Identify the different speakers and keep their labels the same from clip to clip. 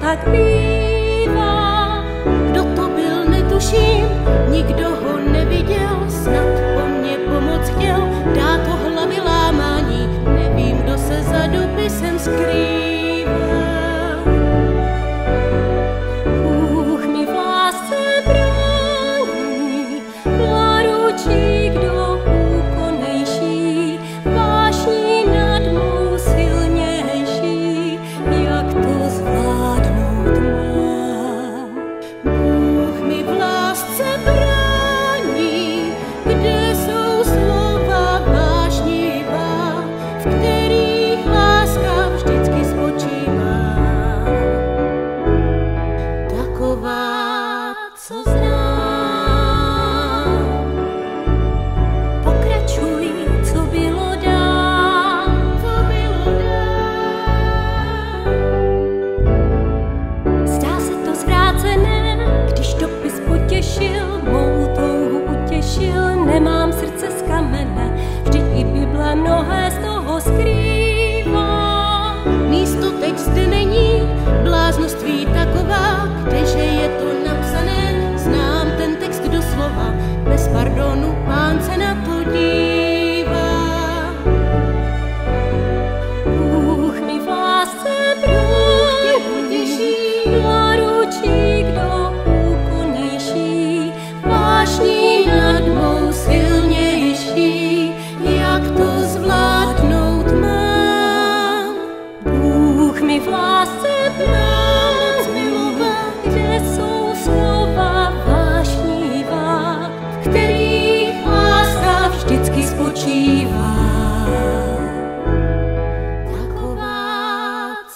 Speaker 1: tak bývá. Kdo to byl, netuším, nikdo ho neviděl snad.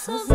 Speaker 1: so